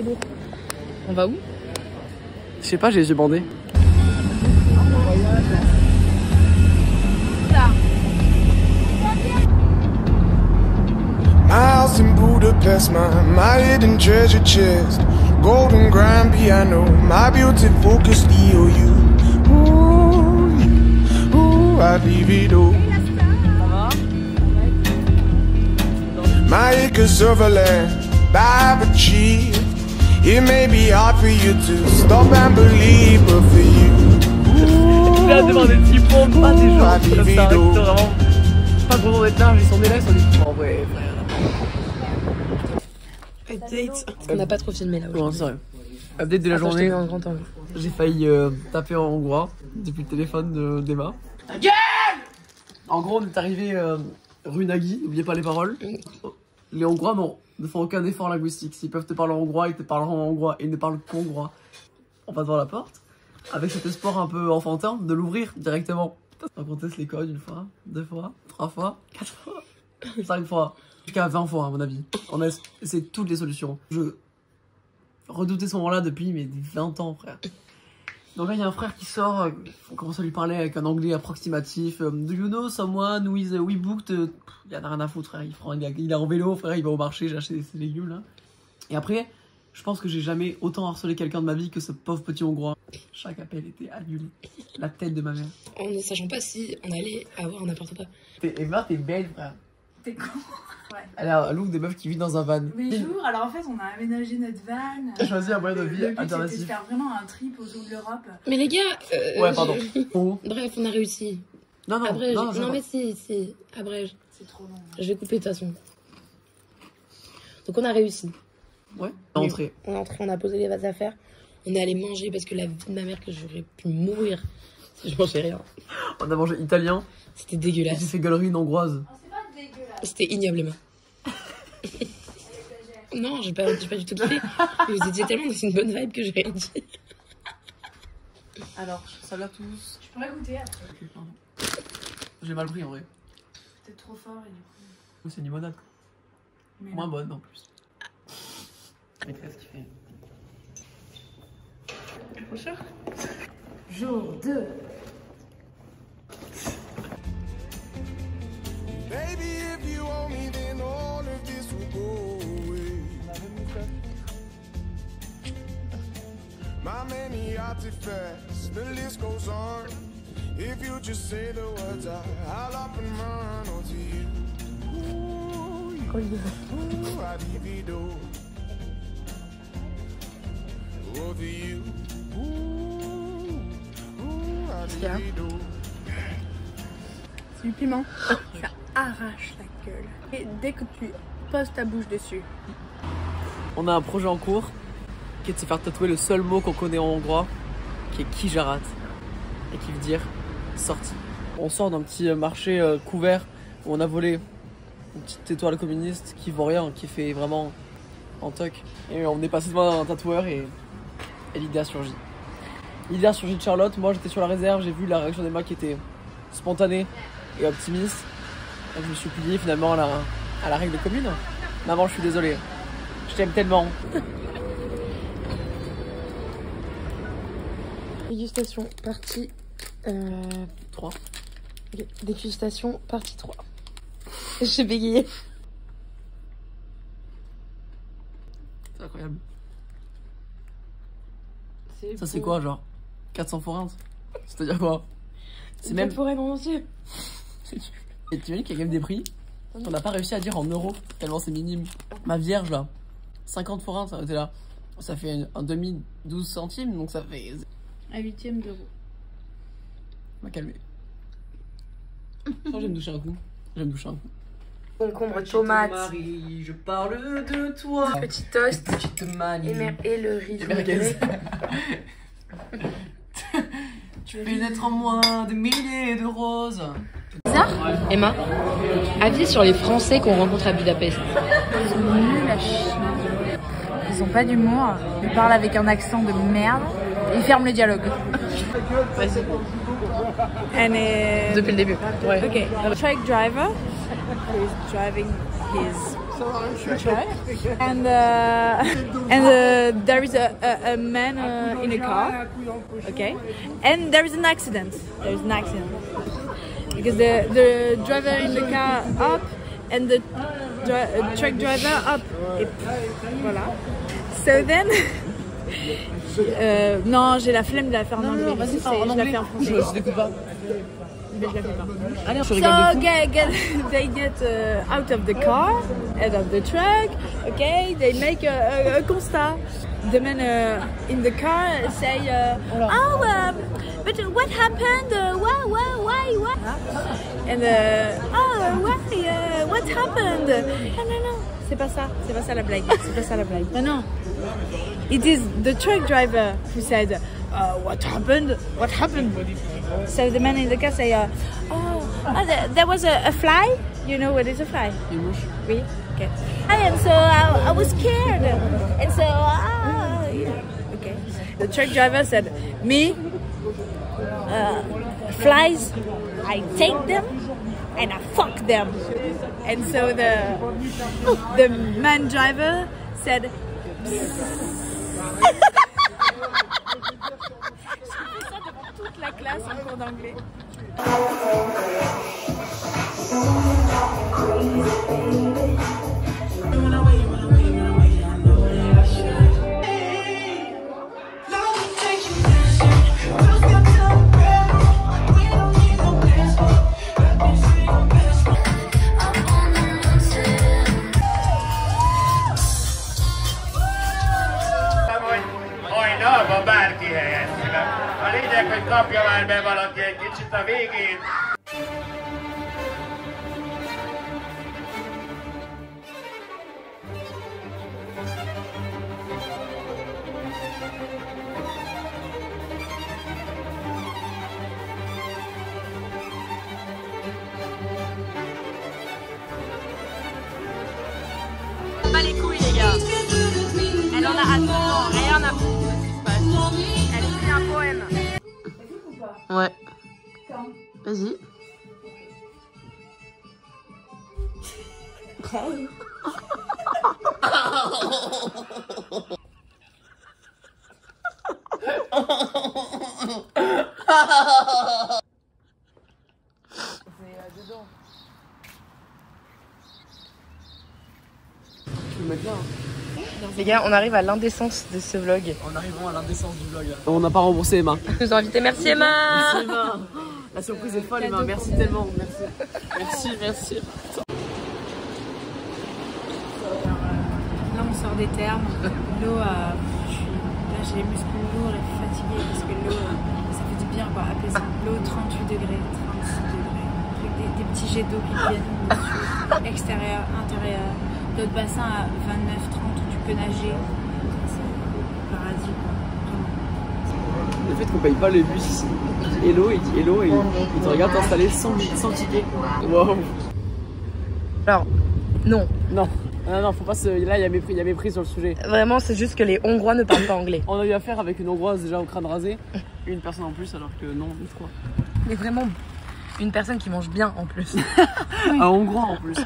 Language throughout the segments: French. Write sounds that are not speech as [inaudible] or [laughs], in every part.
c'est lourd. On va où? Je sais pas, j'ai les yeux bandés. My house in Budapest, my, my hidden treasure chest. Golden grand piano, my beauty focus EOU. Ooh, you, ooh, I leave it all. My acres of land I've achieved. It may be hard for you to stop and believe, but for you. Là, devant des petits pompes, pas des gens comme ça. C'est vraiment pas content d'être là, ils sont des là, ils sont des en vrai, frère. Update. On n'a pas trop filmé là Comment aujourd'hui. ça Update de la journée. J'ai failli euh, taper en hongrois depuis le téléphone de- d'Emma. En gros, on est arrivé euh, rue Nagui, n'oubliez pas les paroles. Les Hongrois non, ne font aucun effort linguistique. S'ils peuvent te parler en hongrois, ils te parleront en hongrois ils ne parlent qu'hongrois. On passe devant la porte, avec cet espoir un peu enfantin de l'ouvrir directement. On teste les codes une fois, deux fois, trois fois, quatre fois, cinq fois, jusqu'à 20 fois à mon avis. On a essayé toutes les solutions. Je redoutais ce moment-là depuis mais 20 ans frère. Donc là, il y a un frère qui sort, euh, on commence à lui parler avec un anglais approximatif. euh, Do you know someone who is we booked euh, pff, Il en a rien à foutre, frère. Il, prend, il, est- il est en vélo, frère, il va au marché, j'ai acheté ses légumes là. Et après, je pense que j'ai jamais autant harcelé quelqu'un de ma vie que ce pauvre petit hongrois. Chaque appel était annulé. La tête de ma mère. En ne sachant pas si on allait avoir n'importe quoi. Emma, t'es belle, frère. T'es con. Elle a un look des meufs qui vivent dans un van. Mais jour, alors en fait, on a aménagé notre van. J'ai choisi un moyen de vie but, c'était de alternatif. faire vraiment un trip autour de l'Europe. Mais les gars. euh, Ouais, pardon. je- Oh. Bref, on a réussi. Non, non, Abrège. non, Non, mais si, si. Abrège. C'est trop long. Je vais couper de toute façon. Donc on a réussi. Ouais, entrée. On est entré, on a posé les vases à faire. On est allé manger parce que la vie de ma mère que j'aurais pu mourir si je mangeais rien. On a mangé italien. C'était Et j'ai dégueulasse. fait galerie hongroise. C'était ignoble, Emma. non, j'ai pas, j'ai pas du tout kiffé. Vous étiez tellement dans une bonne vibe que j'ai rien dit. Alors, salut à tous? Je pourrais goûter après. Ok, pardon. J'ai mal pris en vrai. Peut-être trop fort et du coup. Oui, c'est une limonade. Mais Moins non. bonne en plus. Mais qu'est-ce qu'il fait? Jour 2. Baby, if you owe me, then all of this will go away. My many artifacts, the list goes on. If you just say the words, I, I'll up and run onto you. Ooh, you- ooh, I divido. Over you. Ooh, ooh, I qu'il y a divido. C'est du piment. Arrache la gueule. Et dès que tu poses ta bouche dessus, On a un projet en cours qui est de se faire tatouer le seul mot qu'on connaît en hongrois, qui est Kijarat, et qui veut dire sortie. On sort d'un petit euh, marché euh, couvert où on a volé une petite étoile communiste qui vaut rien, qui fait vraiment en toc. Et on est passé devant un tatoueur et, et l'idée a surgi. L'idée a surgi de Charlotte, moi j'étais sur la réserve, j'ai vu la réaction d'Emma qui était spontanée et optimiste. Je me suis plié finalement à la, à la règle commune. Maman, je suis désolé. Je t'aime tellement. [laughs] Dégustation partie. Euh, 3. ok, Dégustation partie 3. [laughs] J'ai bégayé. C'est incroyable. C'est Ça, c'est quoi, genre 400 forints C'est-à-dire quoi? C'est même. pour elle en entier. Et tu imagines qu'il y a quand même des prix qu'on n'a pas réussi à dire en euros, tellement c'est minime. Ma vierge, là, 50 forints, ça était là. Ça fait un demi 12 centimes, donc ça fait. un huitième d'euro. m'a calmé. Je crois que je vais me doucher un coup. Je vais me doucher un coup. Concombre, tomate, Marie, je parle de toi. petit toast Petite manie. et, mer- et le riz [laughs] [laughs] tu fais naître en moi des milliers de roses. Emma, avis sur les Français qu'on rencontre à Budapest. Ils sont nuls à chier. Ils ont pas d'humour. Ils parlent avec un accent de merde. Ils ferment le dialogue. And it... Depuis le début. Ouais. The truck driver is driving his and uh, [laughs] and uh, there is a, a, a man uh, in a car. Okay, and there is an accident. There is an accident because the the driver in the car up and the dri- uh, truck driver up. Et voilà. So then. [laughs] Euh, non, j'ai la flemme de la faire en anglais. sais, en je la fais en français. Je, pas. Mais je la fais pas. Allez, je So regarde get, [laughs] get, they get uh, out of the car, out of the truck. Okay, they make a, a, a constat. The man uh, in the car say, uh, "Oh, um, but what happened? Uh, why, why, why, why?" And uh, oh, why? Uh, what happened? No, no, non, c'est pas ça. C'est pas ça la blague. C'est pas ça la blague. Non, non. It is the truck driver who said, uh, "What happened? What happened?" So the man in the car say, uh, "Oh, oh there, there was a, a fly. You know what is a fly? Oui. Okay. And so I, I was scared, and so ah, yeah. okay. The truck driver said, "Me, uh, flies. I take them." And I fuck them, and so the the man driver said, toute [laughs] la classe en cours d'anglais. Vas-y. Les gars, on arrive à l'indécence de ce vlog. En arrivant à l'indécence du vlog. On n'a pas remboursé Emma. Nous ont. Merci Emma. Merci Emma. La surprise est folle. Merci tellement. Merci. Merci, merci. Là, on sort des termes. L'eau, euh, là, j'ai les muscles lourds et fatigués parce que l'eau, euh, ça fait du bien, quoi. Ça l'eau 38 degrés, 36 degrés. Avec des, des petits jets d'eau qui viennent dessus, extérieur, intérieur. D'autres bassins à 29, 30 où tu peux nager. C'est le paradis, quoi. Le fait qu'on paye pas le bus. Hello, il dit hello et il te regarde t'installer sans, sans ticket. Wow. Alors, non. Non. Non, non, faut pas se. Là, il y a mépris, il y a mépris sur le sujet. Vraiment, c'est juste que les Hongrois ne parlent pas anglais. On a eu affaire avec une hongroise déjà au crâne rasé. Une personne en plus, alors que non, trois. Mais vraiment, une personne qui mange bien en plus. [laughs] Un hongrois en plus.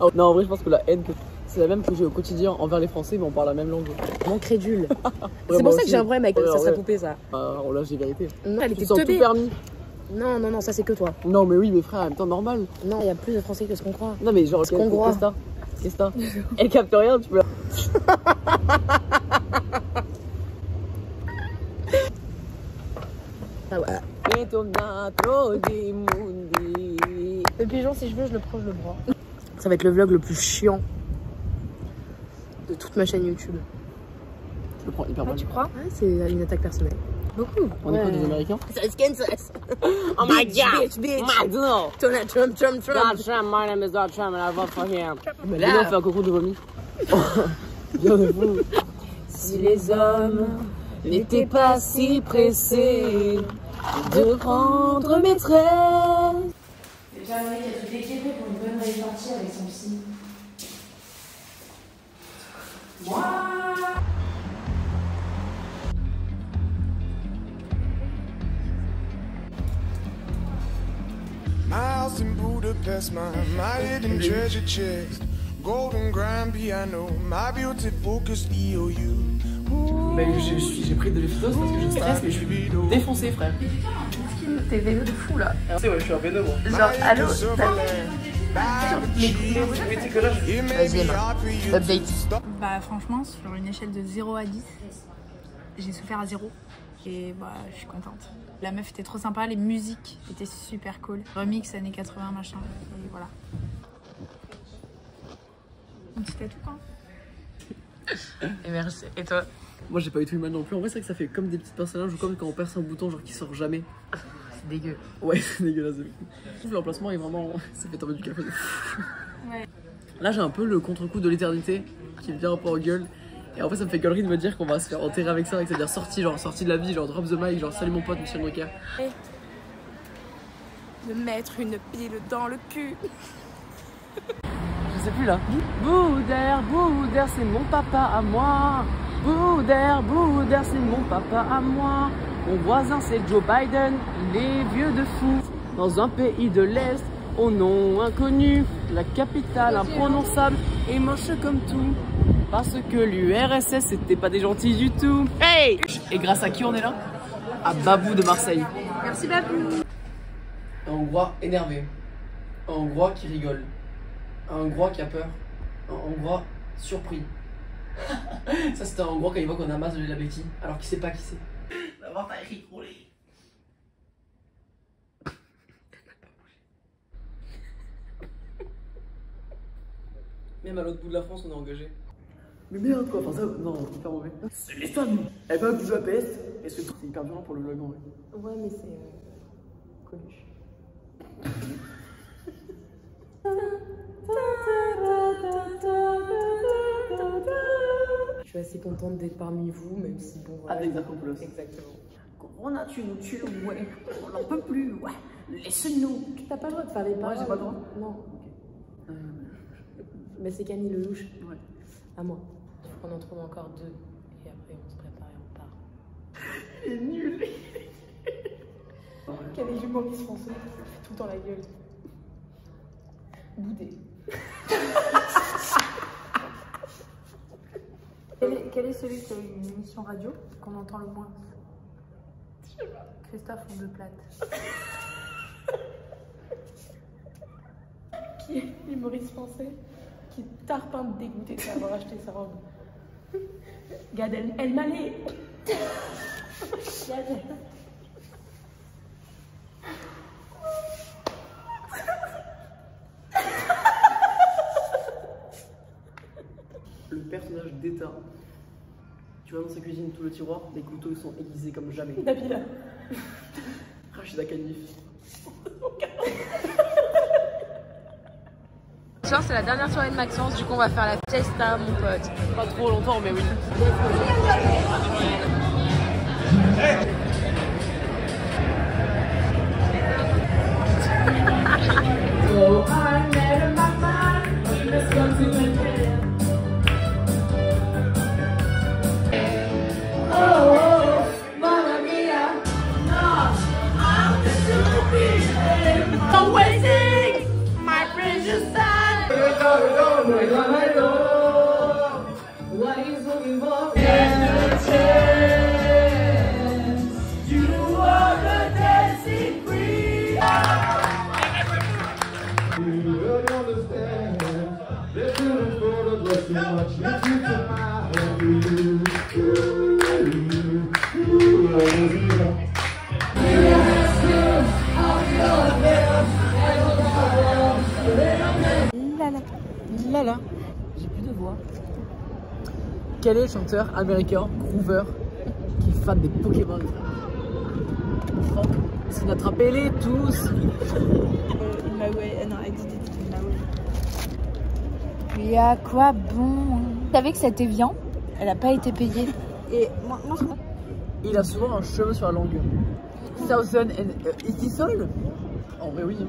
Oh, [laughs] non, en vrai, je pense que la haine, que- c'est la même que j'ai au quotidien envers les Français, mais on parle la même langue. Mon crédule. [laughs] C'est pour ça que j'ai un problème avec Ouais, sa ouais. poupée, ça. Ah, on lâche les vérités. Non, elle Tu était sens tout permis. Non, non, non, ça c'est que toi. Non, mais oui, mes frères, en même temps, normal. Non, il y a plus de Français que ce qu'on croit. Non, mais genre, qu'est-ce que t'as Qu'est-ce que Elle capte rien, tu peux. Ah ouais. Le pigeon, si je veux, je le prends, je le prends. Ça va être le vlog le plus chiant de toute ma chaîne YouTube. Je le prends hyper mal. Tu crois? Ouais, c'est une attaque personnelle. Beaucoup. On est quoi des Américains? C'est Kansas. [laughs] Oh my god. Bitch, bitch. McDonald Donald Trump, Trump, Trump. Trump, my name is Donald Trump and I vote for him. Mais Viens, on là, fait un concours de vomi. [laughs] Bien de vous. si les hommes n'étaient pas si pressés de rendre maîtresse. Déjà, le mec a tout équipé pour une bonne répartie avec son psy. My my, my hidden treasure chest. golden grand piano, my beauty focus EOU. Ooh, Mais j'ai pris de l'effitos parce que je stresse, mais je suis défoncé, frère. T'es vélo de fou là. Tu sais, ouais, je suis un vélo, moi. Genre, allô Vas-y, Emma. Update. Bah franchement, sur une échelle de 0 à 10, j'ai souffert à 0. Et bah je suis contente. La meuf était trop sympa, les musiques étaient super cool. Remix années 80 machin. Et voilà. Un petit tatou quand Et merci. Et toi? Moi, j'ai pas eu tout mal non plus. En vrai, c'est vrai que ça fait comme des petits personnages ou comme quand on perce un bouton, genre qui sort jamais. [laughs] C'est dégueu. Ouais, c'est dégueulasse. Je trouve l'emplacement est vraiment. [laughs] Ça fait tomber du café. Ouais. Là, j'ai un peu le contre-coup de l'éternité qui me vient un peu en gueule. Et en fait, ça me fait gueulerie de me dire qu'on va se faire enterrer avec ça, avec c'est-à-dire sorti, genre sorti de la vie, genre drop the mic, genre salut mon pote Michel Drucker. Me mettre une pile dans le cul. Je sais plus là. Boudère, Boudère, c'est mon papa à moi. Boudère, Boudère, c'est mon papa à moi. Mon voisin c'est Joe Biden, il est vieux de fou. Dans un pays de l'Est, au nom inconnu, la capitale imprononçable et moche comme tout. Parce que l'URSS c'était pas des gentils du tout. Hey Et grâce à qui on est là? À Babou de Marseille. Merci Babou Un Hongrois énervé. Un Hongrois qui rigole. Un Hongrois qui a peur. Un Hongrois surpris. [laughs] Ça, c'était un Hongrois quand il voit qu'on amasse de la Betty, alors qu'il sait pas qui c'est. D'abord, t'as rigolé. Même à l'autre bout de la France, on est engagé. Mais merde quoi, enfin ça, non, c'est hyper mauvais. C'est l'Espagne Elle va Budapest, et c'est c'est hyper violent pour le vlog en vrai. Ouais, mais c'est euh, Coluche. Je suis assez contente d'être parmi vous, même si bon. voilà. Avec Darkopoulos. Exactement. Corona, tu nous tues, ouais? On n'en peut plus, ouais. Laisse-nous. T'as pas le droit de faire les paroles. j'ai pas le droit Non. Euh, Mais c'est Camille Lelouch. ouais. À moi. Qu'on en trouve encore deux. Et après, on se prépare et on part. [laughs] [laughs] Il est nul. Quel est l'humoriste français qui fait tout le temps la gueule Boudé. [laughs] quel est, quel est celui qui a une émission radio qu'on entend le moins? Christophe Ondeplate. Qui est l'humoriste français qui est tarpin de dégoûté de savoir acheter sa robe? Gad El, El Malé Gad Le personnage d'État. Tu vas dans sa cuisine, tout le tiroir, les couteaux sont aiguisés comme jamais. Nabila. Rachida Khalif. Ce soir, c'est la dernière soirée de Maxence, du coup, on va faire la fiesta, mon pote. Pas trop longtemps, mais oui. Là là, j'ai plus de voix. Quel est le chanteur américain, Groover, qui est fan des Pokémon? Franck Sinatra, les tous Maoué. Mais à quoi bon? Vous savez que cet Evian, elle a pas été payée. [laughs] Et moi, moi je Il a souvent un cheveu sur la langue. Thousand and euh, Eighty Soul En vrai, oui. hein.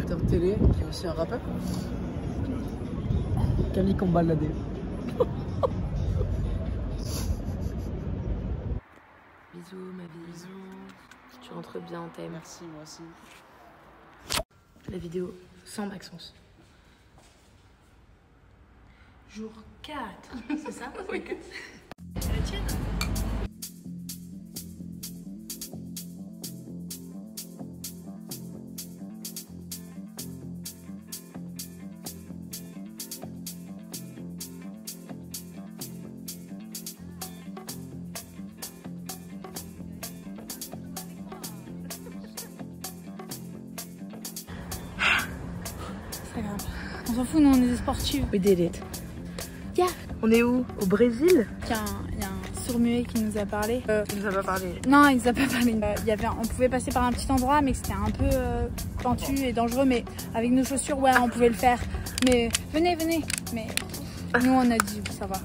Acteur télé, qui est aussi un rappeur. Camille Combaladé. Bisous, ma vie. Bisous. Tu rentres bien, on t'aime. Merci, moi aussi. la vidéo sans Maxence. Jour 4, [laughs] c'est ça? Oui. C'est [laughs] la tienne? S'en fout, nous on est des sportifs. We did it. Yeah. On est où? Au Brésil? Il y, a un- il y a un sourd-muet qui nous a parlé. Euh, Il nous a pas parlé. non, il nous a pas parlé. Euh, il y avait, on pouvait passer par un petit endroit, mais que c'était un peu euh, pentu et dangereux. Mais avec nos chaussures, ouais, on pouvait le faire. Mais venez, venez. Mais [laughs] nous, on a dit, ça va.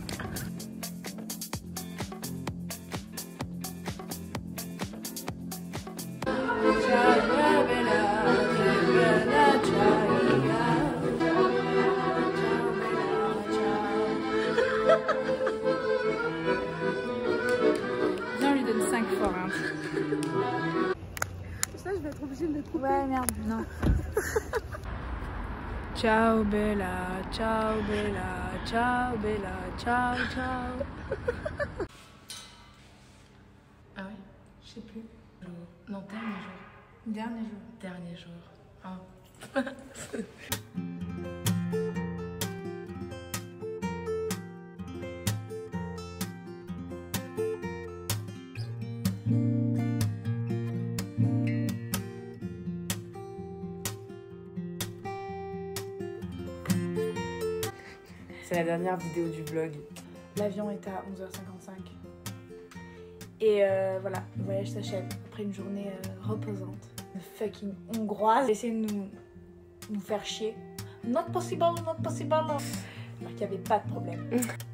Bella, ciao Bella, ciao Bella, ciao, ciao. Ah ouais Je sais plus. Non, dernier jour. Dernier jour. Dernier jour. Ah. [laughs] C'est la dernière vidéo du vlog. L'avion est à 11h55. Et euh, voilà, le voyage s'achève après une journée euh, reposante. Une fucking hongroise essayer de nous, nous faire chier. Not possible, not possible. Alors qu'il n'y avait pas de problème. [laughs]